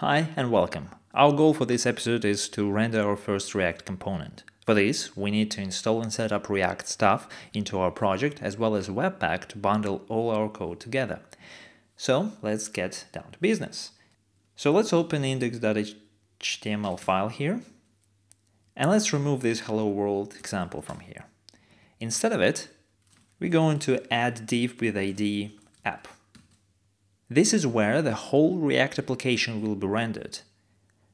Hi and welcome. Our goal for this episode is to render our first React component. For this, we need to install and set up React stuff into our project as well as Webpack to bundle all our code together. So let's get down to business. So let's open index.html file here and let's remove this hello world example from here. Instead of it, we're going to add div with id app. This is where the whole React application will be rendered.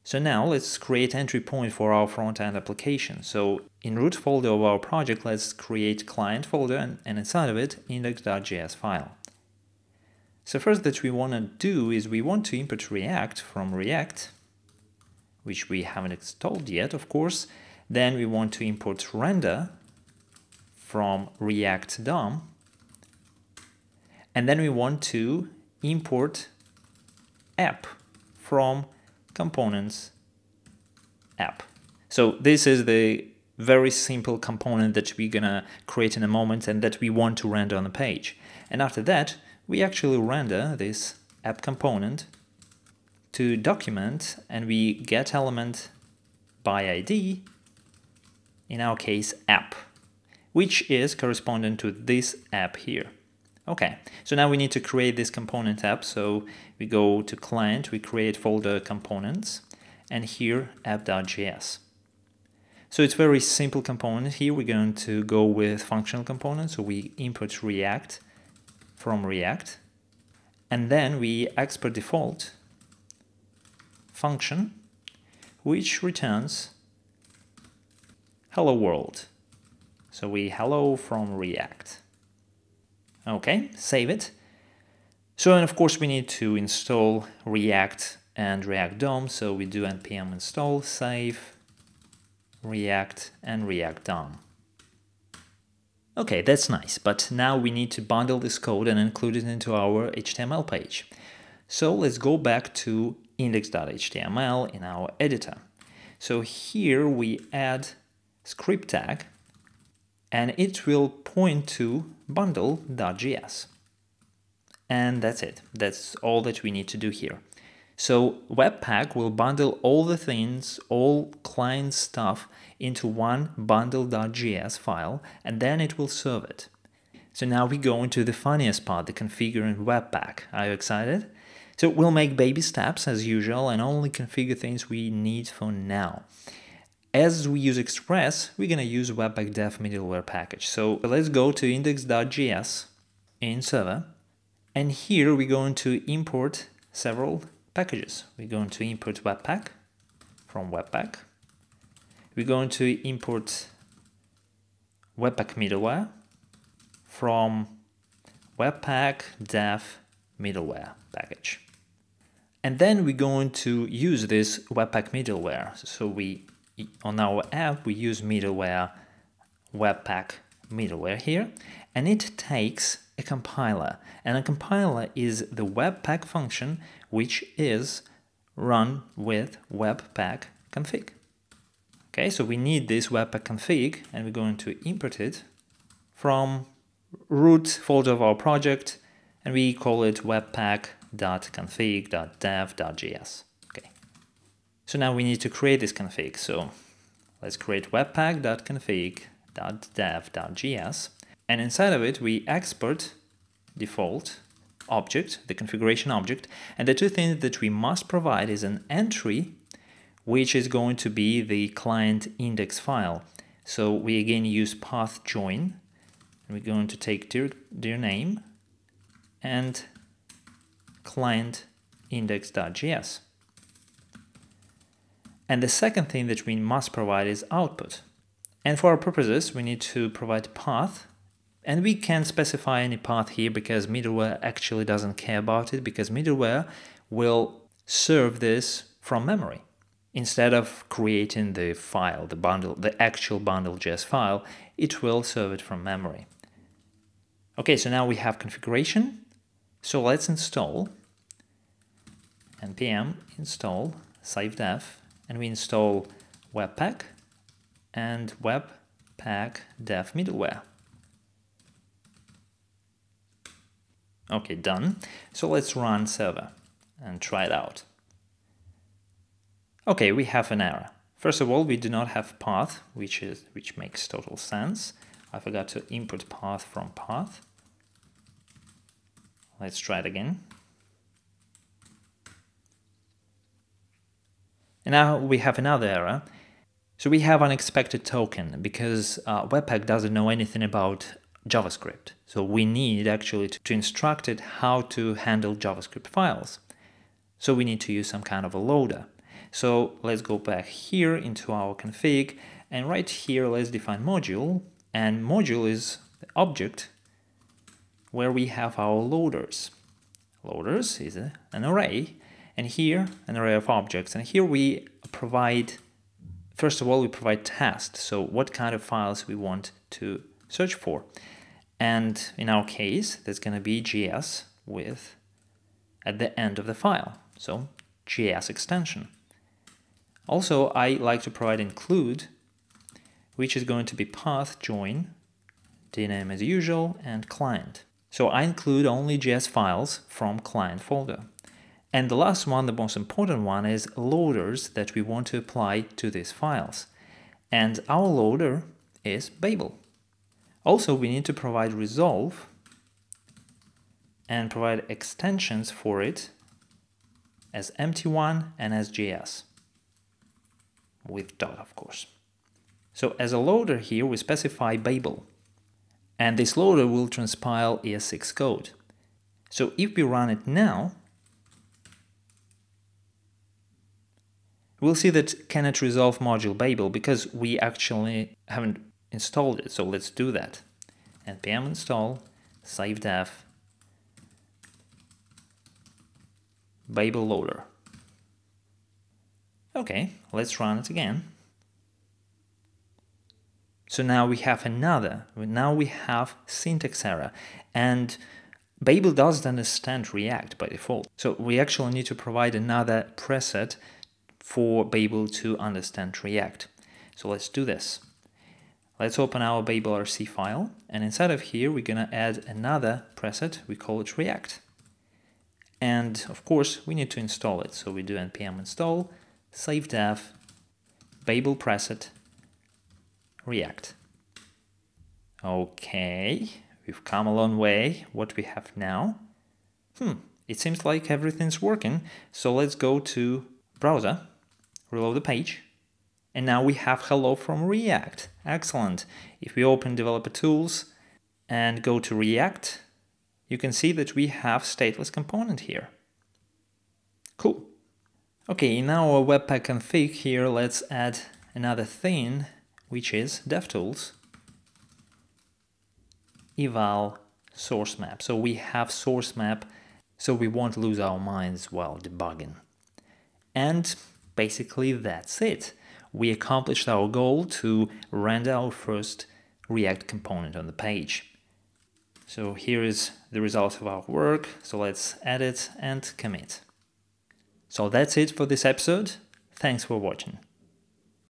So now let's create entry point for our front-end application. So in root folder of our project, let's create client folder and, and inside of it index.js file. So first that we want to do is we want to import React from React, which we haven't installed yet, of course. Then we want to import render from React DOM. And then we want to import app from components app. So this is the very simple component that we're gonna create in a moment and that we want to render on the page. And after that, we actually render this app component to document and we get element by ID, in our case app, which is corresponding to this app here. Okay, so now we need to create this component app. So we go to client, we create folder components, and here app.js. So it's very simple component. Here we're going to go with functional components. So we import React from React, and then we export default function, which returns hello world. So we hello from React. Okay, save it. So, and of course we need to install React and React DOM. So we do npm install, save, React and React DOM. Okay, that's nice, but now we need to bundle this code and include it into our HTML page. So let's go back to index.html in our editor. So here we add script tag and it will point to bundle.js. And that's it. That's all that we need to do here. So Webpack will bundle all the things, all client stuff into one bundle.js file, and then it will serve it. So now we go into the funniest part, the configuring Webpack. Are you excited? So we'll make baby steps as usual and only configure things we need for now. As we use Express, we're gonna use Webpack Dev middleware package. So let's go to index.js in server, and here we're going to import several packages. We're going to import Webpack from Webpack. We're going to import Webpack middleware from Webpack Dev middleware package. And then we're going to use this Webpack middleware. So we on our app, we use middleware Webpack middleware here, and it takes a compiler. And a compiler is the Webpack function, which is run with Webpack config. Okay, so we need this Webpack config, and we're going to import it from root folder of our project, and we call it webpack.config.dev.js. So now we need to create this config. So let's create webpack.config.dev.js and inside of it we export default object, the configuration object, and the two things that we must provide is an entry which is going to be the client index file. So we again use path join and we're going to take their, dirname and client index.js. And the second thing that we must provide is output. And for our purposes, we need to provide path. And we can specify any path here because middleware actually doesn't care about it because middleware will serve this from memory. Instead of creating the file, the bundle, the actual bundle.js file, it will serve it from memory. Okay, so now we have configuration. So let's install npm install save dev and we install Webpack and Webpack Dev middleware. Okay, done. So let's run server and try it out. Okay, we have an error. First of all, we do not have path, which is which makes total sense. I forgot to input path from path. Let's try it again. Now we have another error. So we have unexpected token because uh, Webpack doesn't know anything about JavaScript. So we need actually to, to instruct it how to handle JavaScript files. So we need to use some kind of a loader. So let's go back here into our config and right here let's define module and module is the object where we have our loaders. Loaders is a, an array and here an array of objects. And here we provide first of all we provide test so what kind of files we want to search for. And in our case that's going to be JS with at the end of the file. So JS extension. Also I like to provide include which is going to be path join dirname as usual and client. So I include only JS files from client folder and the last one, the most important one, is loaders that we want to apply to these files. And our loader is Babel. Also, we need to provide resolve and provide extensions for it as empty1 and as JS with dot, of course. So as a loader here, we specify Babel, and this loader will transpile ES6 code. So if we run it now, We'll see that cannot resolve module Babel because we actually haven't installed it. So let's do that. npm install save dev Babel loader. Okay, let's run it again. So now we have another, now we have syntax error and Babel doesn't understand React by default. So we actually need to provide another preset for Babel to understand React. So let's do this. Let's open our Babel RC file and inside of here we're gonna add another preset, we call it React. And of course we need to install it. So we do npm install save dev Babel preset React. Okay, we've come a long way. What we have now? Hmm, it seems like everything's working. So let's go to browser reload the page. And now we have hello from React. Excellent. If we open developer tools and go to React, you can see that we have stateless component here. Cool. Okay, in our Webpack config here, let's add another thing, which is DevTools eval source map. So we have source map, so we won't lose our minds while debugging. And basically that's it. We accomplished our goal to render our first React component on the page. So here is the result of our work. So let's edit and commit. So that's it for this episode. Thanks for watching.